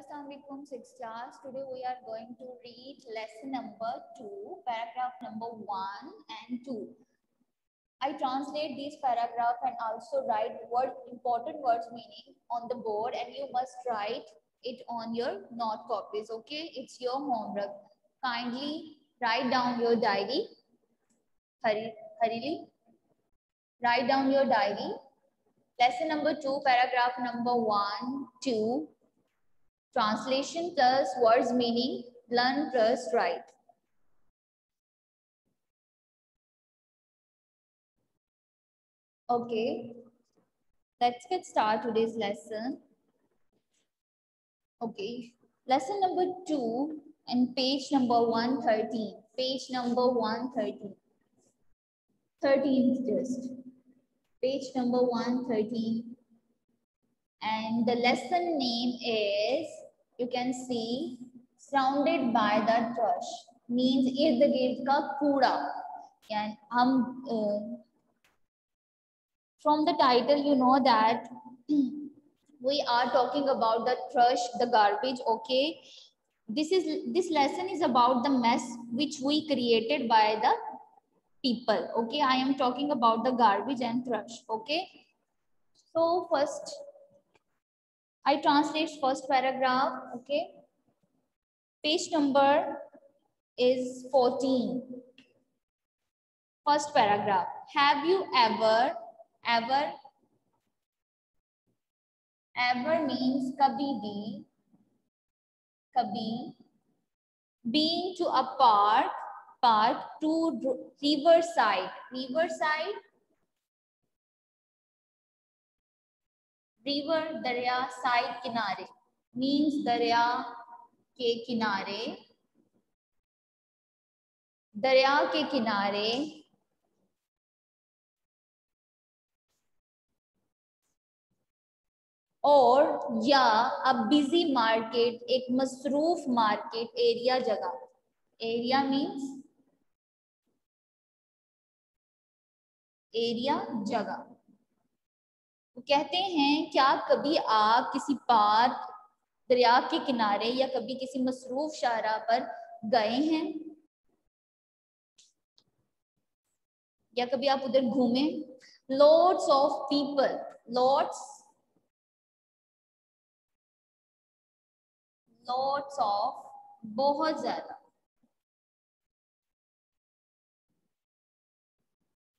Assalamualaikum, sixth class. Today we are going to read lesson number two, paragraph number one and two. I translate these paragraph and also write word important words meaning on the board and you must write it on your note copies. Okay, it's your homework. Kindly write down your diary. Hurry, hurriedly. Write down your diary. Lesson number two, paragraph number one, two, Translation plus words meaning, learn plus write. Okay, let's get started today's lesson. Okay, lesson number two and page number 113. Page number 113. 13 just. Page number 113. And the lesson name is you can see surrounded by the trash means ird gird ka kooda. And hum uh, from the title you know that we are talking about the trash the garbage okay? This is this lesson is about the mess which we created by the people okay? I am talking about the garbage and trash okay? So first I translate first paragraph, okay? Page number is 14. First paragraph. Have you ever, ever, ever means kabhi bhi, kabhi, been to a park, park to riverside. Riverside river दरिया side किनारे means दरिया के किनारे दरिया के किनारे और या अब बिज़ी मार्केट एक मसरूफ मार्केट एरिया जगह। एरिया मीन्स एरिया जगह। कहते हैं, क्या कभी आप किसी पार्क दरिया के किनारे या कभी किसी मसरूफ शाहरा पर गए हैं? या कभी आप उधर घूमे? Lords of people lords lords of बहुत ज़्यादा।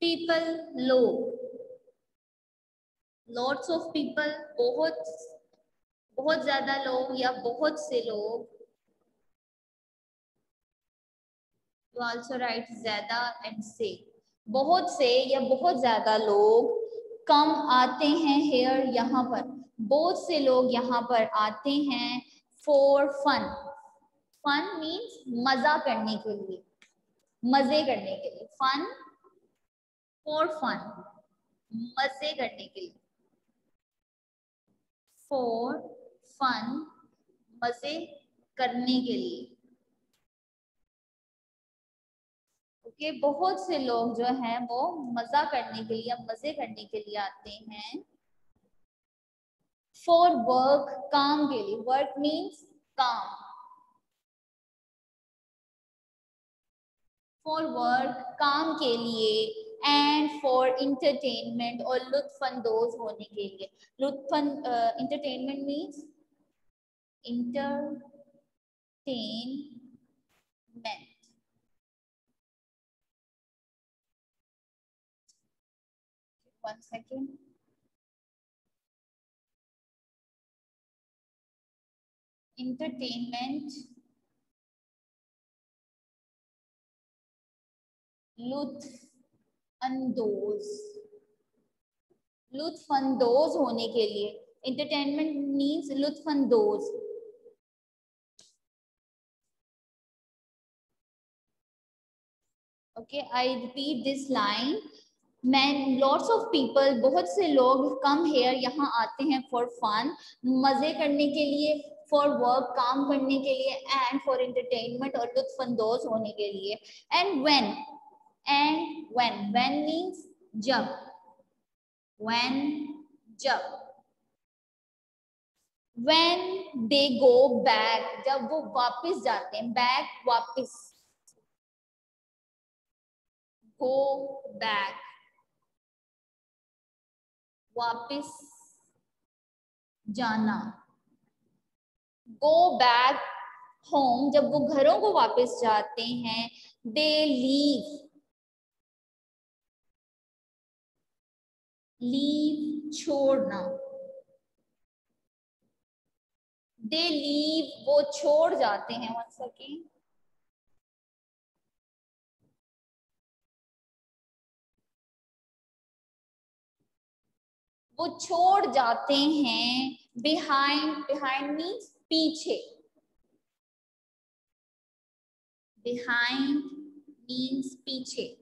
पीपल लोग। लॉट्स ऑफ़ पीपल बहुत बहुत ज़्यादा लोग या बहुत से लोग राइट ज़्यादा एंड से बहुत से या बहुत ज़्यादा लोग कम आते हैं हेयर यहाँ पर। बहुत से लोग यहाँ पर आते हैं फॉर फन फन मीन्स मज़ा करने के लिए, मज़े करने के लिए। फन फॉर फन मज़े करने के लिए। फॉर फन मज़े करने के लिए। ओके बहुत से लोग जो हैं, वो मज़ा करने के लिए मज़े करने के लिए आते हैं। फॉर वर्क काम के लिए। वर्क मीन्स काम। फॉर वर्क काम के लिए। एंड फॉर इंटरटेनमेंट और लुत्फानंदोज होने के लिए। लुत्फन entertainment means entertainment one second entertainment लुत्फ अंदोज। लुत्फानंदोज होने के लिए entertainment means लुत्फानंदोज। Okay I repeat this line man lots of people बहुत से लोग कम हेयर यहाँ आते हैं फॉर फन मज़े करने के लिए फॉर वर्क काम करने के लिए एंड फॉर एंटरटेनमेंट और लुत्फानंदोज होने के लिए। And when and when when means jab when jab when they go back जब वो वापस जाते हैं back वापस go back वापस जाना गो बैक होम जब वो घरों को वापस जाते हैं दे लीव लीव छोड़ना। दे लीव, वो छोड़ जाते हैं वन सेकेंड वो छोड़ जाते हैं बिहाइंड बिहाइंड मीन्स पीछे। बिहाइंड मीन्स पीछे।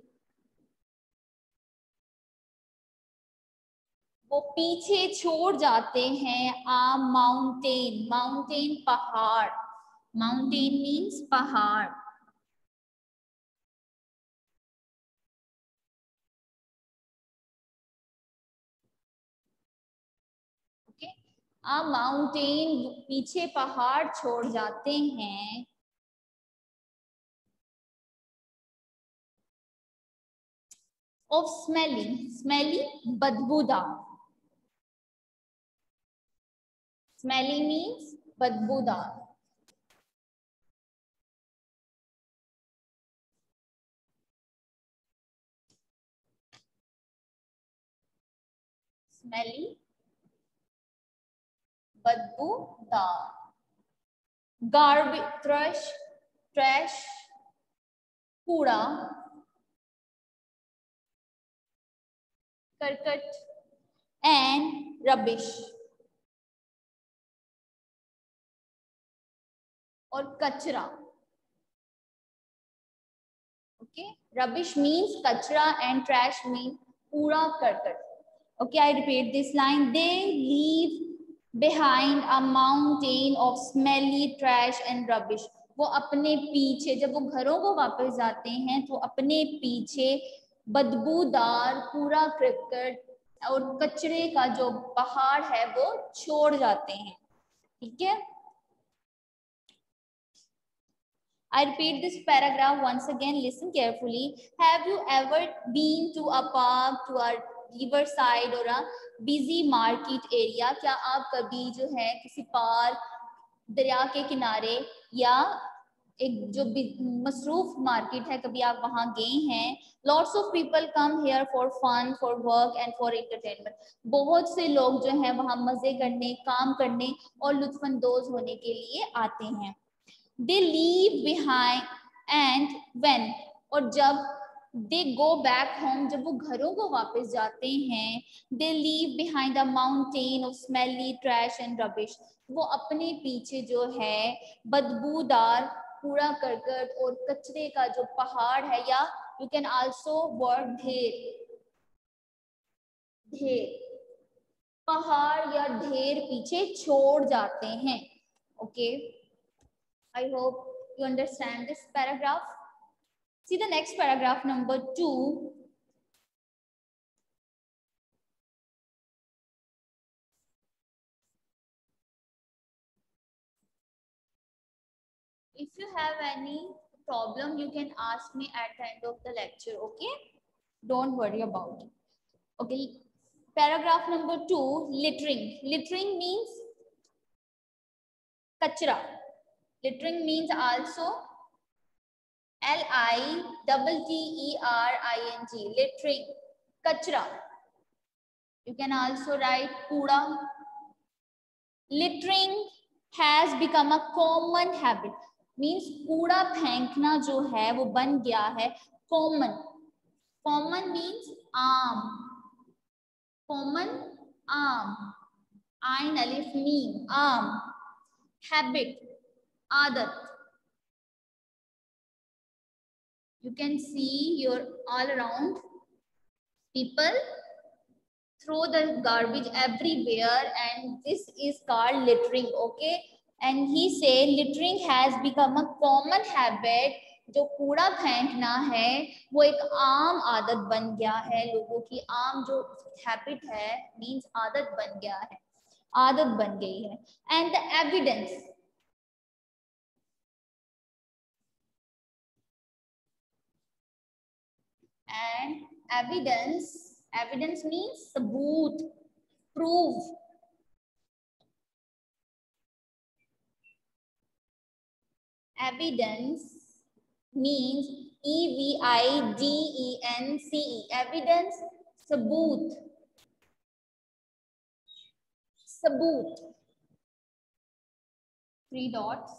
वो पीछे छोड़ जाते हैं आ माउंटेन माउंटेन पहाड़। माउंटेन मीन्स पहाड़। आ माउंटेन पीछे पहाड़ छोड़ जाते हैं। ऑफ़ स्मेलिंग स्मेली बदबूदार। स्मेली मीन्स बदबूदार स्मेली बदबूदार गार्बेज ट्रश ट्रैश कूड़ा करकट एंड रबिश और कचरा। ओके रबिश मीन्स कचरा एंड ट्रैश मीन कूड़ा, करकट। Okay, i repeat this line. They leave behind a mountain of smelly trash and rubbish. वो अपने पीछे, जब वो घरों को वापस जाते हैं तो अपने पीछे बदबूदार पूरा क्रिकेट और कचरे का जो पहाड़ है, वो छोड़ जाते हैं। ठीक है? I repeat this paragraph once again. Listen carefully. Have you ever been to a park, to a river side और बिज़ी मार्केट एरिया क्या आप कभी जो है किसी पार्क दरिया के किनारे या एक जो मसरूफ मार्केट है कभी आप वहाँ गए हैं lots of people come here for fun for work and for entertainment बहुत से लोग जो है वहाँ मज़े करने काम करने और लुत्फानंदोज होने के लिए आते हैं they leave behind and when. और जब दे गो बैक होम, जब वो घरों को वापस जाते हैं, they leave behind the mountain of smelly trash and rubbish. वो अपने पीछे जो है, बदबूदार कूड़ा करकट और कचरे का जो पहाड़ है, या यू कैन आल्सो वर्ड ढेर। ढेर। पहाड़ या ढेर पीछे छोड़ जाते हैं okay I hope you understand this paragraph. See the next paragraph, number two. If you have any problem, you can ask me at the end of the lecture, okay? Don't worry about it. Okay, paragraph number two, littering. Littering means kachra. Littering means also L I double T E R I N G littering kachra. You can also write kuda. Littering has become a common habit. Means कूड़ा फेंकना जो है वो बन गया है common. Common means आम. Common आम. आइन अलिफ मीम आम. Habit. आदत. you can see your all around people throw the garbage everywhere and this is called littering okay and he say littering has become a common habit जो कूड़ा फेंकना है वो एक आम आदत बन गया है लोगों की आम जो हैबिट है मींस आदत बन गया है आदत बन गई है and the evidence and evidence evidence means sabut proof evidence means e v i d e n c e. Evidence sabut sabut three dots.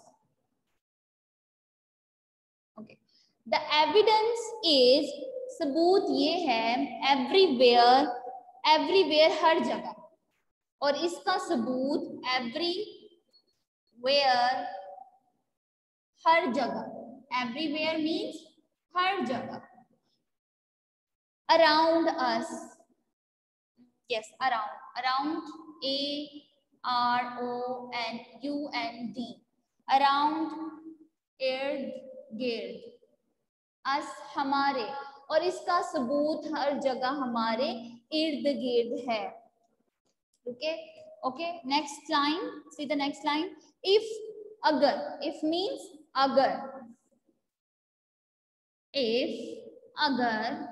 Okay. The evidence is सबूत ये है एवरीवेयर एवरीवेयर हर जगह। और इसका सबूत एवरी वेयर हर जगह। Everywhere means हर जगह। Around us yes around around A R O U N D D अराउंड इर्द गिर्द अस हमारे। और इसका सबूत हर जगह हमारे इर्द गिर्द है। Okay okay next line see the next line if अगर इफ़ मीन्स अगर if, agar,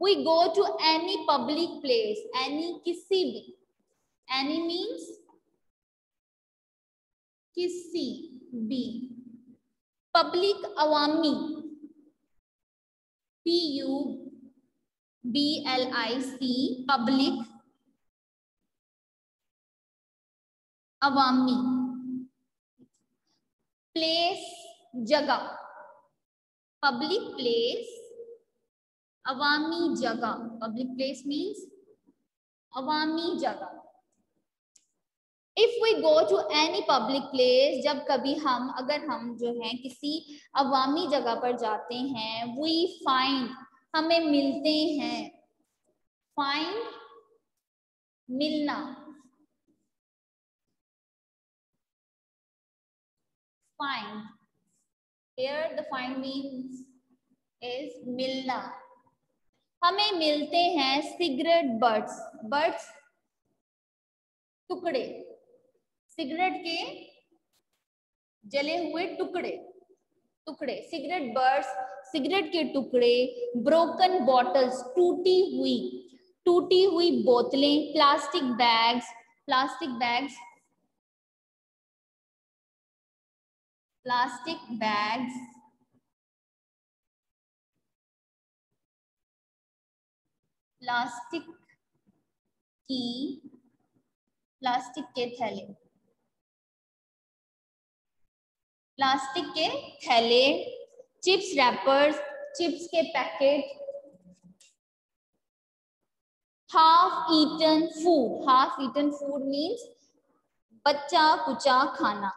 we go to any public place, any, किसी भी, any means, किसी भी, public awami p u b l i c public awami place जगह public place awami jagah public place means awami jagah if we go to any public place जब कभी हम, अगर हम जो है, किसी अवामी जगह पर जाते हैं, we find, हमें मिलते हैं। Find, मिलना। Find, Here the find means is मिलना। हमें मिलते हैं सिगरेट बर्ड्स बर्ड्स टुकड़े। सिगरेट के जले हुए टुकड़े टुकड़े, सिगरेट बर्ड्स, सिगरेट के टुकड़े ब्रोकन बॉटल्स टूटी हुई टूटी हुई बोतलें plastic bags plastic bags plastic bags plastic की प्लास्टिक के थैले। प्लास्टिक के थैले, चिप्स रैपर्स चिप्स के packet half eaten food half eaten food means बच्चा कुचा खाना।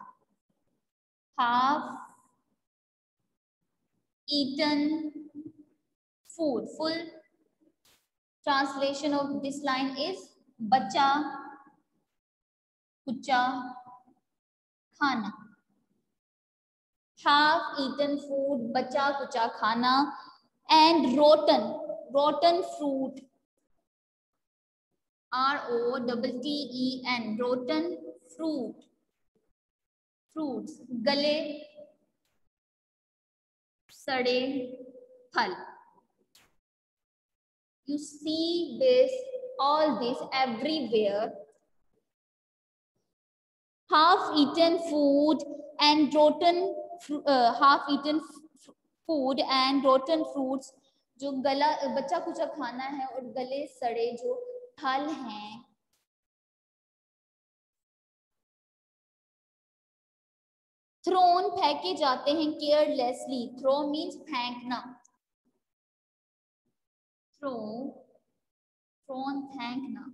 Half eaten food full translation of this line is बच्चा कुचा खाना। half eaten food, bacha kucha khana, and rotten, rotten fruit. R O T T E N, rotten fruit. Fruits, gale, sade, phal. You see this, all this everywhere. Half eaten food and rotten uh, half eaten food and rotten fruits जो गला बच्चा कुचा खाना है और गले सड़े जो फल हैं। थ्रोन फेंके जाते हैं केयरलेसली थ्रो मीन्स फेंकना। थ्रो थ्रोन फेंकना।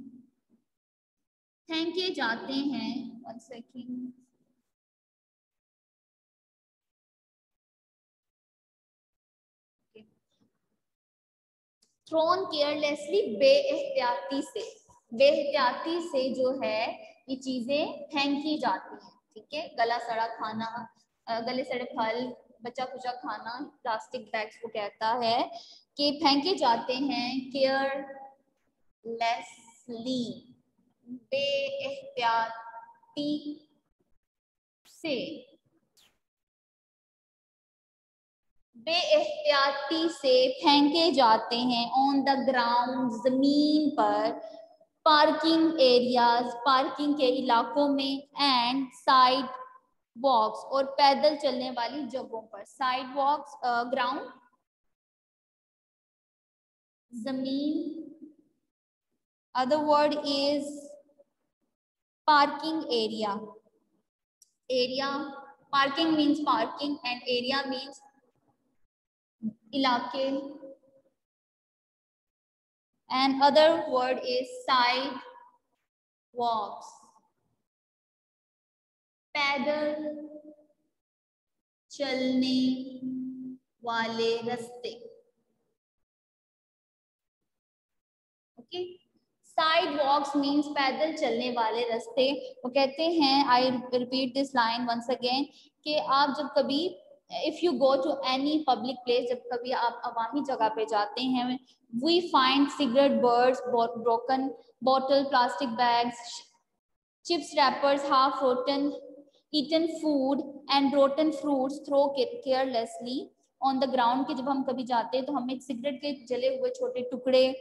फेंके जाते हैं। वन सेकेंड थ्रोन केयरलेसली बेहतियाती से बेहतियाती से जो है ये चीज़ें फेंकी जाती हैं ठीक है गला सड़ा खाना गले सड़े फल बचा कुचा खाना प्लास्टिक बैग्स को कहता है कि फेंके जाते हैं केयरलेसली बेहतियाती से बेएहतियाती से फेंके जाते हैं ऑन द ग्राउंड ज़मीन पर पार्किंग एरियाज़ पार्किंग के इलाकों में एंड साइड वॉक्स और पैदल चलने वाली जगहों पर। साइड वॉक्स ग्राउंड ज़मीन, other word is parking area area, parking means parking and area means इलाके। And other word is side walks पैदल चलने वाले रास्ते। ओके साइड वॉक्स मीन्स पैदल चलने वाले रास्ते। वो कहते हैं I repeat this line once again कि आप जब कभी if you go to any public place जब कभी आप अवामी जगह पे जाते हैं we find cigarette birds broken bottle plastic bags chips wrappers half rotten eaten food and rotten fruits throw carelessly on the ground के जब हम कभी जाते हैं तो हमें सिगरेट के जले हुए छोटे टुकड़े,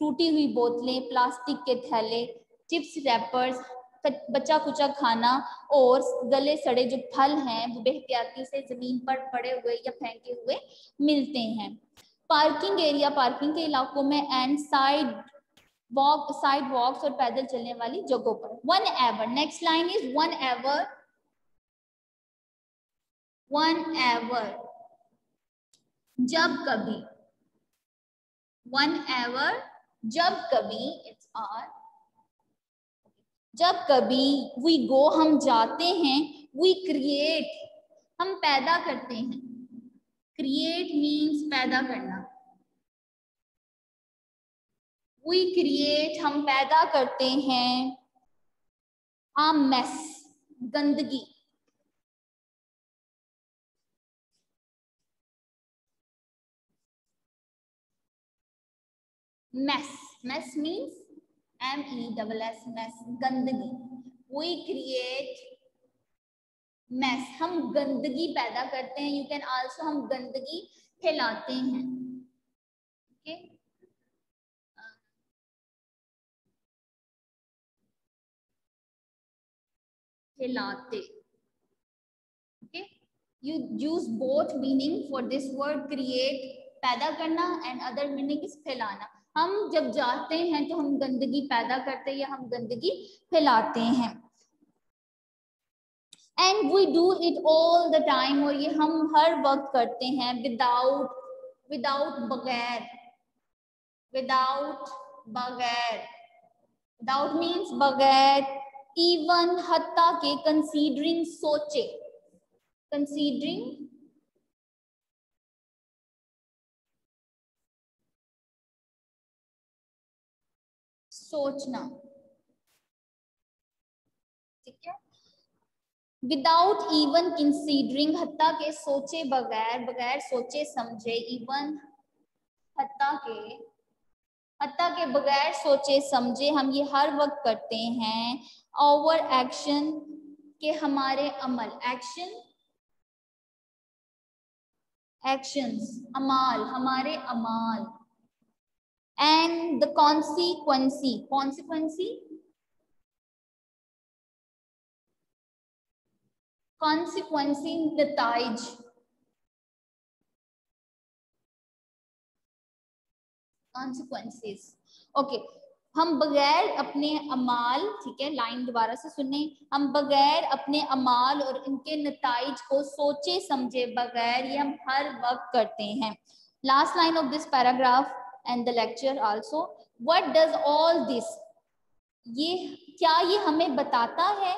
टूटी हुई बोतलें प्लास्टिक के थैले चिप्स रैपर्स बच्चा कुचा खाना और गले सड़े जो फल हैं, वो बेहतियाती से ज़मीन पर पड़े हुए या फेंके हुए मिलते हैं। पार्किंग एरिया, पार्किंग के इलाकों में and sidewalk sidewalks और पैदल चलने वाली जगहों पर। Whenever next line is whenever whenever जब कभी वन एवर जब कभी इट्स आर जब कभी वी गो हम जाते हैं वी क्रिएट हम पैदा करते हैं। क्रिएट मीन्स पैदा करना। वी क्रिएट हम पैदा करते हैं आ मेस गंदगी। Mess mess means m e double s mess गंदगी। We create mess. हम गंदगी पैदा करते हैं। यू कैन आल्सो हम गंदगी फैलाते हैं। Okay? फैलाते। Okay you use both meaning for this word create पैदा करना एंड अदर मीनिंग इज़ फैलाना। हम जब जाते हैं तो हम गंदगी पैदा करते हैं या हम गंदगी फैलाते हैं। And we do it all the time और ये हम हर वक्त करते हैं विदाउट विदाउट बगैर विदाउट बगैर। विदाउट मीन्स बगैर इवन हत्ता के कंसीडरिंग सोचे कंसीडरिंग सोचना। ठीक है? विदाउट इवन कंसीडरिंग हत्ता के सोचे बगैर बगैर सोचे समझे इवन हत्ता के हत्ता के बगैर सोचे समझे, हम ये हर वक्त करते हैं ओवर एक्शन के हमारे अमल। एक्शन एक्शंस अमाल, हमारे अमाल। And the consequency consequency? Consequency नताइज consequences. Okay okay. हम बगैर अपने अमाल, ठीक है लाइन दोबारा से सुनने हम बगैर अपने अमाल और इनके नतज को सोचे समझे बगैर ये हम हर वक्त करते हैं। Last line of this paragraph and the lecture also. What does all this? ये क्या ये हमें बताता है?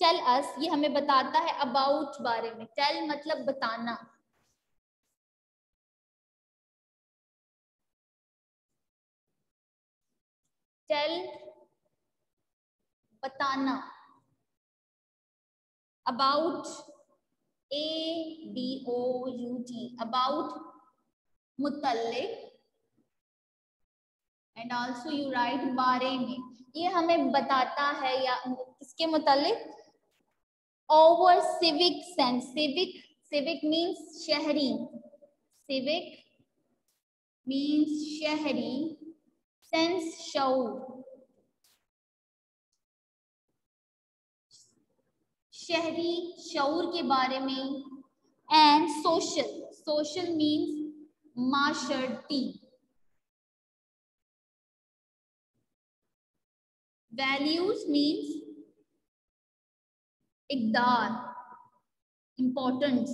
टेल अस ये हमें बताता है अबाउट बारे में। टेल मतलब बताना। टेल बताना। About A B O U T about मुतल्लिक and also you right बारे में। ये हमें बताता है या किसके मुतालिक over civic sense civic civic means शहरी। सिविक मीन्स शहरी। सेंस शऊर शहरी शऊर के बारे में। एंड सोशल सोशल मीन्स माशर्टी वैल्यूज़ मीन्स इकदार importance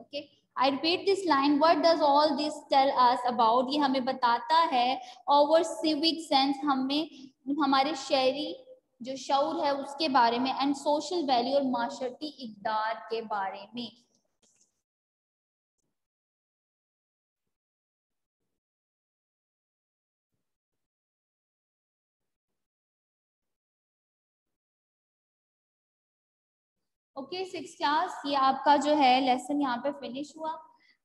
okay i repeat this line what does all this tell us about ये हमें बताता है our civic sense हमें हमारे शहरी जो शौर है उसके बारे में एंड सोशल वैल्यू और माशरती इकदार के बारे में ओके सिक्स क्लास ये आपका जो है लेसन यहाँ पे फिनिश हुआ।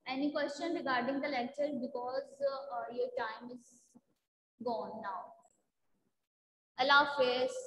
Any question regarding the lecture because your time is gone now अल्लाह हाफिज़।